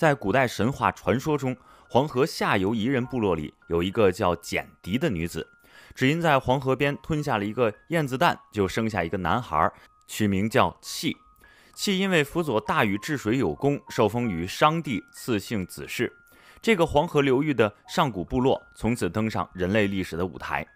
在古代神话传说中，黄河下游夷人部落里有一个叫简狄的女子，只因在黄河边吞下了一个燕子蛋，就生下一个男孩，取名叫契。契因为辅佐大禹治水有功，受封于商帝，赐姓子氏。这个黄河流域的上古部落从此登上人类历史的舞台。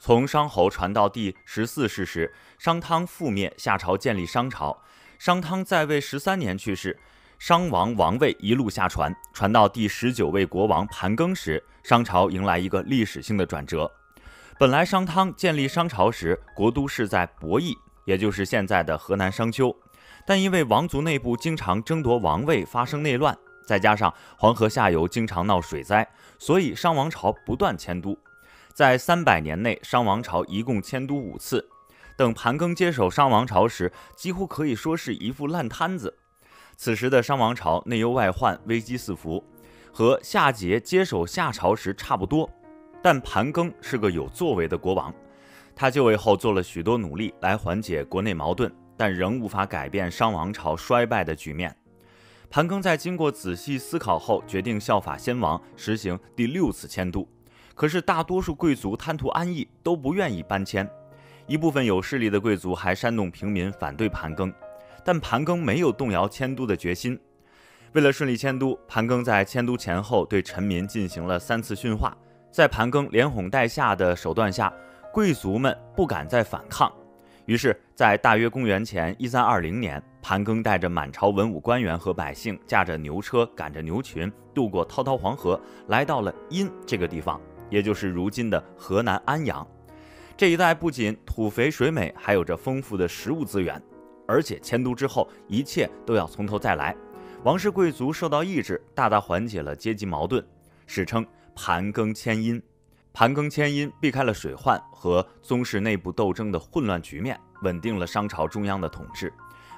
从商侯传到第十四世时，商汤覆灭，夏朝建立商朝。商汤在位十三年去世，商王王位一路下传，传到第十九位国王盘庚时，商朝迎来一个历史性的转折。本来商汤建立商朝时，国都是在亳邑，也就是现在的河南商丘，但因为王族内部经常争夺王位，发生内乱，再加上黄河下游经常闹水灾，所以商王朝不断迁都。在三百年内，商王朝一共迁都五次。等盘庚接手商王朝时，几乎可以说是一副烂摊子。此时的商王朝内忧外患，危机四伏，和夏桀接手夏朝时差不多。但盘庚是个有作为的国王，他就位后做了许多努力来缓解国内矛盾，但仍无法改变商王朝衰败的局面。盘庚在经过仔细思考后，决定效法先王，实行第六次迁都。可是大多数贵族贪图安逸，都不愿意搬迁。一部分有势力的贵族还煽动平民反对盘庚，但盘庚没有动摇迁都的决心。为了顺利迁都，盘庚在迁都前后对臣民进行了三次训话。在盘庚连哄带吓的手段下，贵族们不敢再反抗。于是，在大约公元前一三二零年，盘庚带着满朝文武官员和百姓，驾着牛车，赶着牛群，渡过滔滔黄河，来到了殷这个地方。也就是如今的河南安阳这一带，不仅土肥水美，还有着丰富的食物资源，而且迁都之后，一切都要从头再来。王室贵族受到抑制，大大缓解了阶级矛盾，史称盘庚迁殷。盘庚迁殷，避开了水患和宗室内部斗争的混乱局面，稳定了商朝中央的统治，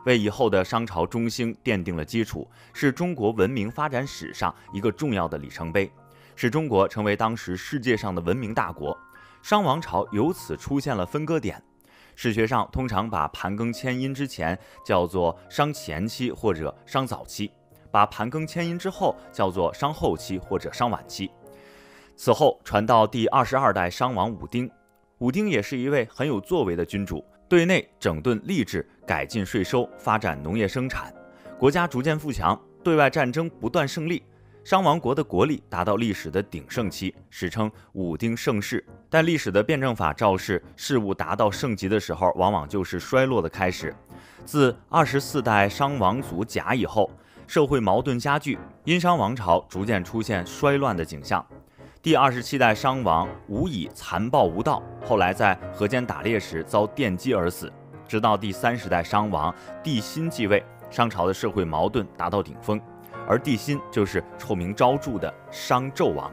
为以后的商朝中兴奠定了基础，是中国文明发展史上一个重要的里程碑。使中国成为当时世界上的文明大国，商王朝由此出现了分割点。史学上通常把盘庚迁殷之前叫做商前期或者商早期，把盘庚迁殷之后叫做商后期或者商晚期。此后传到第二十二代商王武丁，武丁也是一位很有作为的君主，对内整顿吏治，改进税收，发展农业生产，国家逐渐富强，对外战争不断胜利。商王国的国力达到历史的鼎盛期，史称武丁盛世。但历史的辩证法昭示，事物达到盛极的时候，往往就是衰落的开始。自二十四代商王祖甲以后，社会矛盾加剧，殷商王朝逐渐出现衰乱的景象。第二十七代商王武乙残暴无道，后来在河间打猎时遭电击而死。直到第三十代商王帝辛继位，商朝的社会矛盾达到顶峰。而帝辛就是臭名昭著的商纣王。